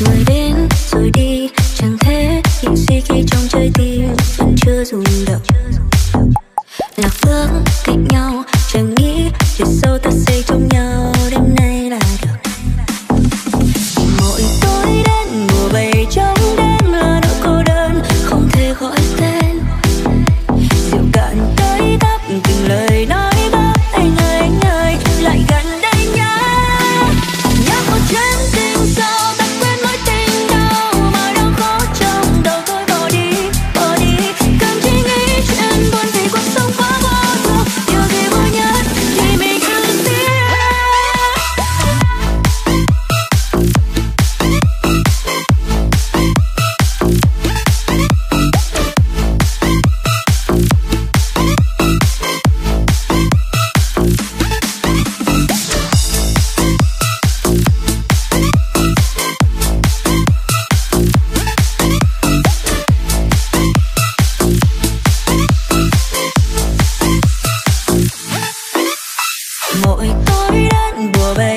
người đến rồi đi, chẳng thế những suy khi trong trái tim, vẫn chưa rung động. Lạc vương cạnh nhau, chẳng nghĩ về sâu ta xây trong nhau. mỗi tối đến bùa về